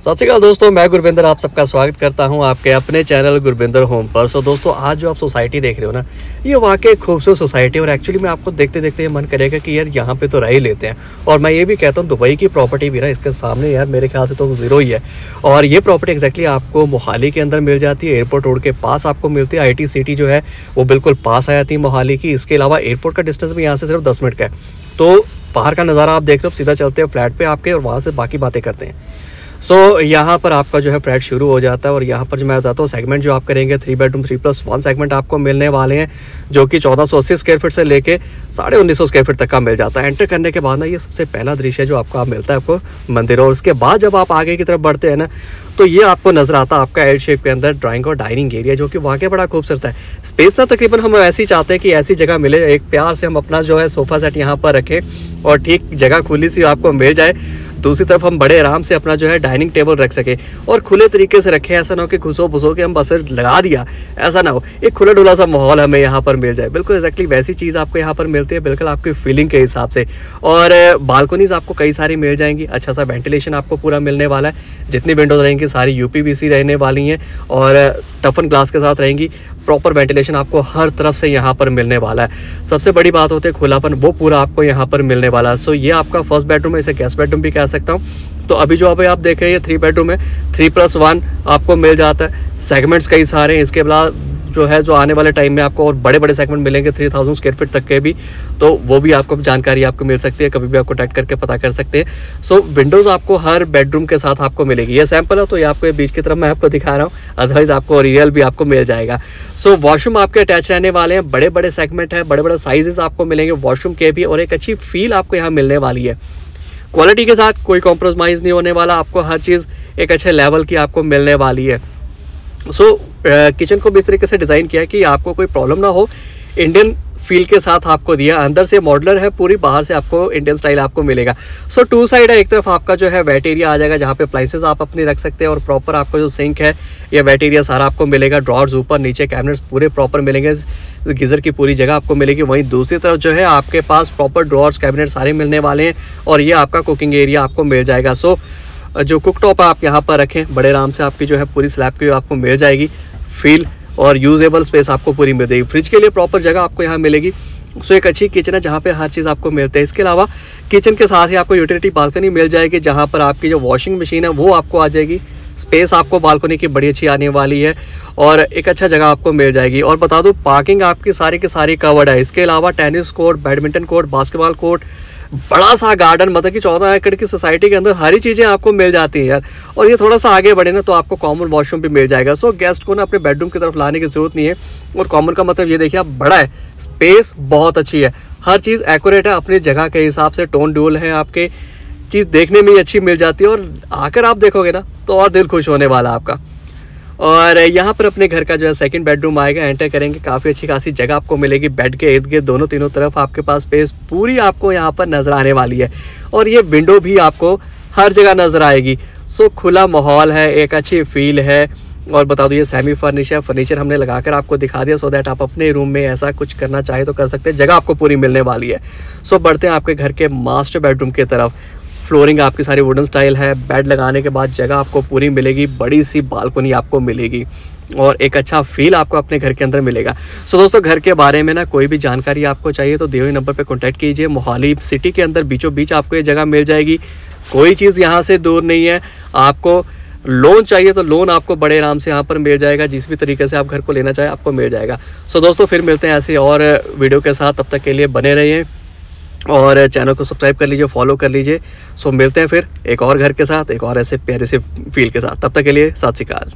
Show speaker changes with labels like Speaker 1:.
Speaker 1: सत श्रीकाल दोस्तों, मैं गुरविंदर आप सबका स्वागत करता हूँ आपके अपने चैनल गुरविंदर होम पर। सो दोस्तों, आज जो आप सोसाइटी देख रहे हो ना, ये वाकई खूबसूरत सोसाइटी और एक्चुअली मैं आपको देखते देखते ये मन करेगा कि यार यहाँ पे तो रह ही लेते हैं। और मैं ये भी कहता हूँ, दुबई की प्रॉपर्टी भी ना, इसके सामने यार मेरे ख्याल से तो ज़ीरो ही है। और ये प्रॉपर्टी एक्जैक्टली आपको मोहाली के अंदर मिल जाती है एयरपोर्ट रोड के पास आपको मिलती है। आईटी सिटी जो है, वो बिल्कुल पास आ जाती है मोहाली की। इसके अलावा एयरपोर्ट का डिस्टेंस भी यहाँ से सिर्फ़ दस मिनट का है। तो बाहर का नज़ारा आप देख रहे हो, सीधा चलते हैं फ्लैट पे आपके और वहाँ से बाकी बातें करते हैं। सो so, यहाँ पर आपका जो है फ्लैट शुरू हो जाता है और यहाँ पर जो मैं बताता हूँ सेगमेंट जो आप करेंगे three bedroom three plus one segment आपको मिलने वाले हैं जो कि चौदह सौ अस्सी स्क्वायर फीट से लेके साढ़े उन्नीस सौ स्क्वायर फीट तक का मिल जाता है। एंटर करने के बाद ना ये सबसे पहला दृश्य जो आपको आप मिलता है आपको मंदिर और उसके बाद जब आप आगे की तरफ़ बढ़ते हैं ना तो ये आपको नज़र आता है आपका एल शेप के अंदर ड्राइंग और डाइनिंग एरिया जो कि वाकई बड़ा खूबसूरत है। स्पेस ना तकरीबन हम ऐसी चाहते हैं कि ऐसी जगह मिले एक प्यार से हम अपना जो है सोफा सेट यहाँ पर रखें और ठीक जगह खुली सी आपको मिल जाए। दूसरी तरफ़ हम बड़े आराम से अपना जो है डाइनिंग टेबल रख सके और खुले तरीके से रखें, ऐसा ना हो कि घुसो भुसो के हम बस लगा दिया, ऐसा ना हो। एक खुला डुला सा माहौल हमें यहाँ पर मिल जाए। बिल्कुल एक्जैक्टली वैसी चीज़ आपको यहाँ पर मिलती है, बिल्कुल आपकी फीलिंग के हिसाब से। और बालकोनीज आपको कई सारी मिल जाएँगी। अच्छा सा वेंटिलेशन आपको पूरा मिलने वाला है। जितनी विंडोज़ रहेंगी, सारी यूपीवीसी रहने वाली हैं और टफन ग्लास के साथ रहेंगी। प्रॉपर वेंटिलेशन आपको हर तरफ़ से यहाँ पर मिलने वाला है। सबसे बड़ी बात होती है खुलापन, वो पूरा आपको यहाँ पर मिलने वाला है। सो ये आपका फ़र्स्ट बेडरूम है, इसे गेस्ट बेडरूम भी कह सकता हूँ। तो अभी जो अभी आप देख रहे हैं थ्री बेडरूम है। थ्री प्लस वन आपको मिल जाता है। सेगमेंट्स कई सारे हैं, इसके बाद जो है जो आने वाले टाइम में आपको और बड़े बड़े सेगमेंट मिलेंगे थ्री थाउज़ेंड स्क्वायर फीट तक के भी तो वो भी आपको जानकारी आपको मिल सकती है कभी भी आपको टैग करके पता कर सकते हैं। सो विंडोज़ आपको हर बेडरूम के साथ आपको मिलेगी। ये सैंपल है तो ये आपको बीच की तरफ़ मैं आपको दिखा रहा हूँ। अदरवाइज़ आपको रियल भी आपको मिल जाएगा। सो वॉशरूम आपके अटैच रहने वाले हैं। बड़े बड़े सेगमेंट है बड़े बड़े साइजेस आपको मिलेंगे वॉशरूम के भी और एक अच्छी फील आपको यहाँ मिलने वाली है। क्वालिटी के साथ कोई कॉम्प्रोमाइज़ नहीं होने वाला। आपको हर चीज़ एक अच्छे लेवल की आपको मिलने वाली है। सो so, किचन को भी इस तरीके से डिज़ाइन किया है कि आपको कोई प्रॉब्लम ना हो। इंडियन फील के साथ आपको दिया। अंदर से मॉडलर है, पूरी बाहर से आपको इंडियन स्टाइल आपको मिलेगा। सो टू साइड है, एक तरफ़ आपका जो है वेट एरिया आ जाएगा, जहाँ पे प्लाइसेस आप अपनी रख सकते हैं और प्रॉपर आपका जो सिंक है, या वेट एरिया सारा आपको मिलेगा। ड्रॉर्स ऊपर, नीचे कैबिनेट्स पूरे प्रॉपर मिलेंगे। गीज़र की पूरी जगह आपको मिलेगी। वहीं दूसरी तरफ़ जो है आपके पास प्रॉपर ड्रॉर्स कैबिनेट सारे मिलने वाले हैं और ये आपका कुकिंग एरिया आपको मिल जाएगा। सो जो कुक टॉप आप यहाँ पर रखें, बड़े आराम से आपकी जो है पूरी स्लैब की आपको मिल जाएगी। फील और यूजेबल स्पेस आपको पूरी मिल जाएगी। फ्रिज के लिए प्रॉपर जगह आपको यहाँ मिलेगी। सो एक अच्छी किचन है जहाँ पे हर चीज़ आपको मिलती है। इसके अलावा किचन के साथ ही आपको यूटिलिटी बालकनी मिल जाएगी, जहाँ पर आपकी जो वॉशिंग मशीन है वो आपको आ जाएगी। स्पेस आपको बालकनी की बड़ी अच्छी आने वाली है और एक अच्छा जगह आपको मिल जाएगी। और बता दूँ, पार्किंग आपकी सारी की सारी कवर्ड है। इसके अलावा tennis court, badminton court, basketball court बड़ा सा गार्डन मतलब कि चौदह एकड़ की सोसाइटी के अंदर हरी चीज़ें आपको मिल जाती हैं यार। और ये थोड़ा सा आगे बढ़े ना तो आपको कॉमन वॉशरूम भी मिल जाएगा। सो गेस्ट को ना अपने बेडरूम की तरफ़ लाने की ज़रूरत नहीं है। और कॉमन का मतलब ये देखिए, आप बड़ा है स्पेस बहुत अच्छी है। हर चीज़ एक्यूरेट है, अपनी जगह के हिसाब से टोन ड्यूल है आपके। चीज़ देखने में ही अच्छी मिल जाती है। और आकर आप देखोगे ना तो और दिल खुश होने वाला आपका। और यहाँ पर अपने घर का जो है सेकंड बेडरूम आएगा एंटर करेंगे। काफ़ी अच्छी खासी जगह आपको मिलेगी बेड के इर्द गिर्द दोनों तीनों तरफ़ आपके पास स्पेस पूरी आपको यहाँ पर नज़र आने वाली है। और ये विंडो भी आपको हर जगह नज़र आएगी। सो खुला माहौल है, एक अच्छी फील है। और बता दो, ये सेमी फर्निश है फर्नीचर हमने लगाकर आपको दिखा दिया सो दैट आप अपने रूम में ऐसा कुछ करना चाहे तो कर सकते हैं। जगह आपको पूरी मिलने वाली है। सो बढ़ते हैं आपके घर के मास्टर बेडरूम की तरफ़। फ्लोरिंग आपकी सारी वुडन स्टाइल है बेड लगाने के बाद जगह आपको पूरी मिलेगी बड़ी सी बालकोनी आपको मिलेगी और एक अच्छा फील आपको अपने घर के अंदर मिलेगा। सो so, दोस्तों घर के बारे में ना कोई भी जानकारी आपको चाहिए तो हुए नंबर पर कॉन्टैक्ट कीजिए। मोहाली सिटी के अंदर बीचों बीच आपको ये जगह मिल जाएगी। कोई चीज़ यहाँ से दूर नहीं है। आपको लोन चाहिए तो लोन आपको बड़े आराम से यहाँ पर मिल जाएगा। जिस भी तरीके से आप घर को लेना चाहें आपको मिल जाएगा। सो so, दोस्तों फिर मिलते हैं ऐसे और वीडियो के साथ। तब तक के लिए बने रहिए। और चैनल को सब्सक्राइब कर लीजिए फॉलो कर लीजिए। सो मिलते हैं फिर एक और घर के साथ, एक और ऐसे प्यारे से फील के साथ। तब तक के लिए, सात श्रीकाल